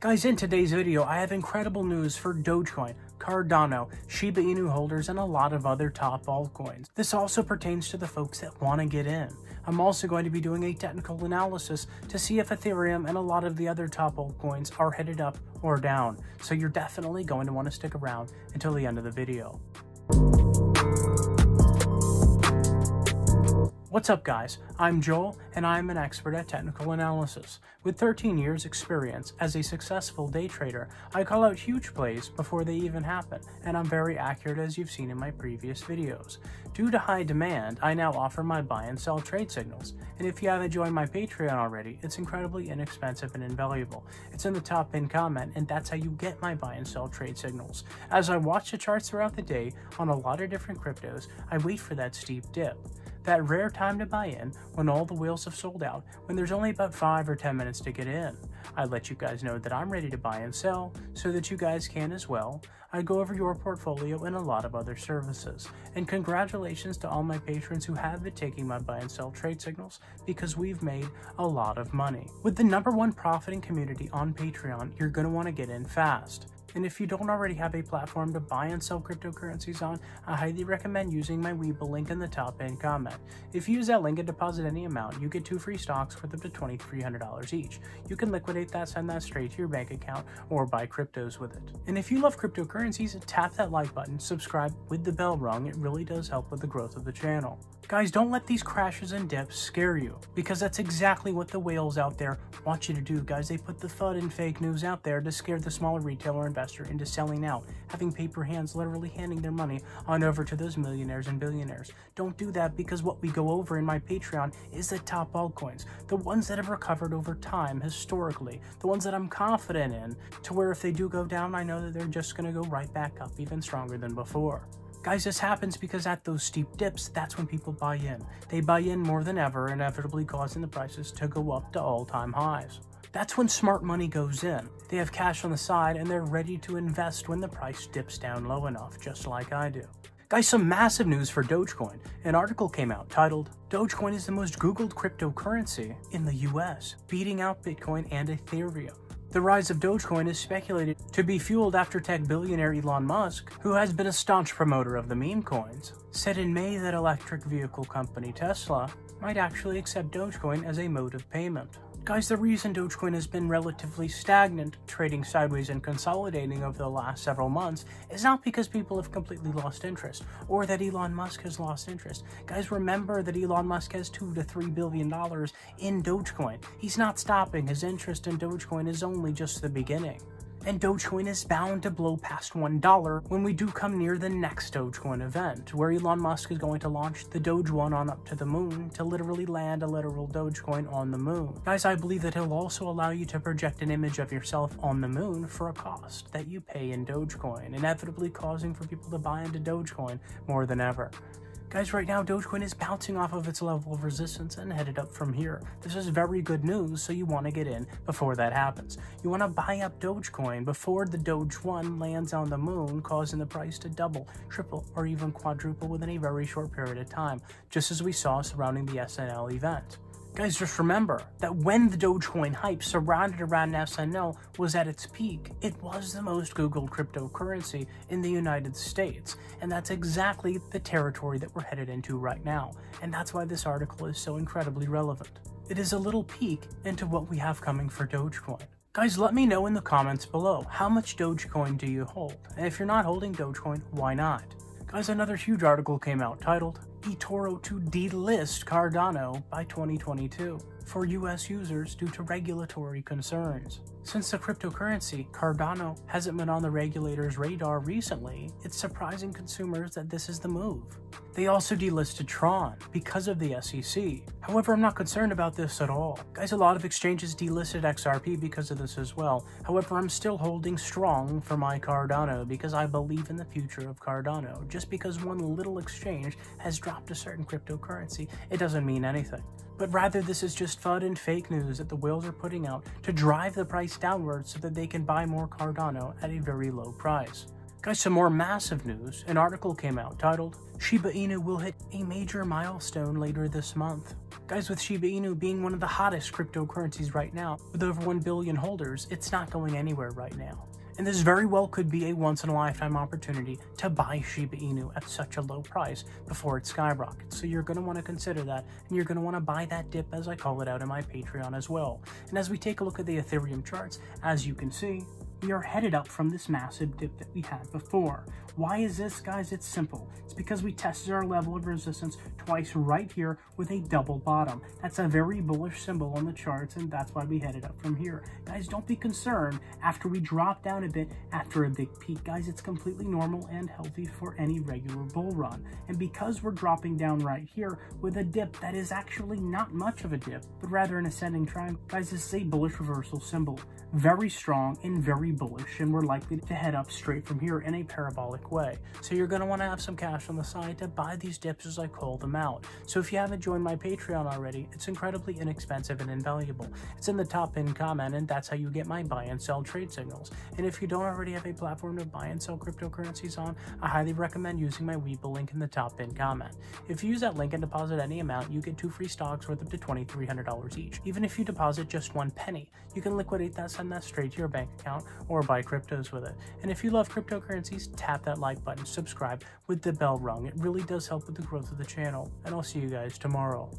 Guys, in today's video, I have incredible news for Dogecoin, Cardano, Shiba Inu holders, and a lot of other top altcoins. This also pertains to the folks that want to get in. I'm also going to be doing a technical analysis to see if Ethereum and a lot of the other top altcoins are headed up or down, so you're definitely going to want to stick around until the end of the video. What's up guys, I'm Joel and I'm an expert at technical analysis. With 13 years experience as a successful day trader, I call out huge plays before they even happen, and I'm very accurate as you've seen in my previous videos. Due to high demand, I now offer my buy and sell trade signals, and if you haven't joined my Patreon already, it's incredibly inexpensive and invaluable. It's in the top pinned comment, and that's how you get my buy and sell trade signals. As I watch the charts throughout the day on a lot of different cryptos, I wait for that steep dip. That rare time to buy in when all the whales have sold out, when there's only about 5 or 10 minutes to get in. I let you guys know that I'm ready to buy and sell so that you guys can as well. I go over your portfolio and a lot of other services. And congratulations to all my patrons who have been taking my buy and sell trade signals because we've made a lot of money. With the number one profiting community on Patreon, you're going to want to get in fast. And if you don't already have a platform to buy and sell cryptocurrencies on, I highly recommend using my Webull link in the top pinned comment. If you use that link and deposit any amount, you get two free stocks worth up to $2,300 each. You can liquidate that, send that straight to your bank account, or buy cryptos with it. And if you love cryptocurrencies, tap that like button, subscribe with the bell rung, it really does help with the growth of the channel. Guys, don't let these crashes and dips scare you, because that's exactly what the whales out there want you to do, guys. They put the FUD and fake news out there to scare the smaller retailer investor into selling out, having paper hands literally handing their money on over to those millionaires and billionaires. Don't do that because what we go over in my Patreon is the top altcoins, the ones that have recovered over time, historically, the ones that I'm confident in, to where if they do go down, I know that they're just going to go right back up even stronger than before. Guys, this happens because at those steep dips, that's when people buy in. They buy in more than ever, inevitably causing the prices to go up to all-time highs. That's when smart money goes in. They have cash on the side and they're ready to invest when the price dips down low enough, just like I do. Guys, some massive news for Dogecoin. An article came out titled, Dogecoin is the most Googled cryptocurrency in the US, beating out Bitcoin and Ethereum. The rise of Dogecoin is speculated to be fueled after tech billionaire Elon Musk, who has been a staunch promoter of the meme coins, said in May that electric vehicle company Tesla might actually accept Dogecoin as a mode of payment. Guys, the reason Dogecoin has been relatively stagnant, trading sideways and consolidating over the last several months, is not because people have completely lost interest, or that Elon Musk has lost interest. Guys, remember that Elon Musk has two to three billion dollars in Dogecoin. He's not stopping. His interest in Dogecoin is only just the beginning and Dogecoin is bound to blow past $1 when we do come near the next Dogecoin event, where Elon Musk is going to launch the Doge One on up to the moon to literally land a literal Dogecoin on the moon. Guys, I believe that he'll also allow you to project an image of yourself on the moon for a cost that you pay in Dogecoin, inevitably causing for people to buy into Dogecoin more than ever. Guys, right now, Dogecoin is bouncing off of its level of resistance and headed up from here. This is very good news, so you want to get in before that happens. You want to buy up Dogecoin before the Doge 1 lands on the moon, causing the price to double, triple, or even quadruple within a very short period of time, just as we saw surrounding the SNL event. Guys, just remember that when the Dogecoin hype surrounded around SNL was at its peak, it was the most Googled cryptocurrency in the United States. And that's exactly the territory that we're headed into right now. And that's why this article is so incredibly relevant. It is a little peek into what we have coming for Dogecoin. Guys, let me know in the comments below, how much Dogecoin do you hold? And if you're not holding Dogecoin, why not? Guys, another huge article came out titled eToro to delist Cardano by 2022 for US users due to regulatory concerns. Since the cryptocurrency, Cardano, hasn't been on the regulators' radar recently, it's surprising consumers that this is the move. They also delisted Tron because of the SEC. However, I'm not concerned about this at all. Guys, a lot of exchanges delisted XRP because of this as well. However, I'm still holding strong for my Cardano because I believe in the future of Cardano. Just because one little exchange has dropped a certain cryptocurrency, it doesn't mean anything but rather this is just FUD and fake news that the whales are putting out to drive the price downwards so that they can buy more Cardano at a very low price. Guys, some more massive news. An article came out titled, Shiba Inu will hit a major milestone later this month. Guys, with Shiba Inu being one of the hottest cryptocurrencies right now, with over 1 billion holders, it's not going anywhere right now. And this very well could be a once in a lifetime opportunity to buy Shiba Inu at such a low price before it skyrockets. So you're going to want to consider that, and you're going to want to buy that dip as I call it out in my Patreon as well. And as we take a look at the Ethereum charts, as you can see, we are headed up from this massive dip that we had before. Why is this, guys? It's simple. It's because we tested our level of resistance twice right here with a double bottom. That's a very bullish symbol on the charts, and that's why we headed up from here. Guys, don't be concerned after we drop down a bit after a big peak. Guys, it's completely normal and healthy for any regular bull run. And because we're dropping down right here with a dip that is actually not much of a dip, but rather an ascending triangle, guys, this is a bullish reversal symbol. Very strong and very bullish, and we're likely to head up straight from here in a parabolic way. So you're going to want to have some cash on the side to buy these dips as I call them out. So if you haven't joined my Patreon already, it's incredibly inexpensive and invaluable. It's in the top pinned comment and that's how you get my buy and sell trade signals. And if you don't already have a platform to buy and sell cryptocurrencies on, I highly recommend using my Webull link in the top pinned comment. If you use that link and deposit any amount, you get two free stocks worth up to $2,300 each. Even if you deposit just one penny, you can liquidate that, send that straight to your bank account, or buy cryptos with it. And if you love cryptocurrencies, tap that like button, subscribe with the bell rung. It really does help with the growth of the channel. And I'll see you guys tomorrow.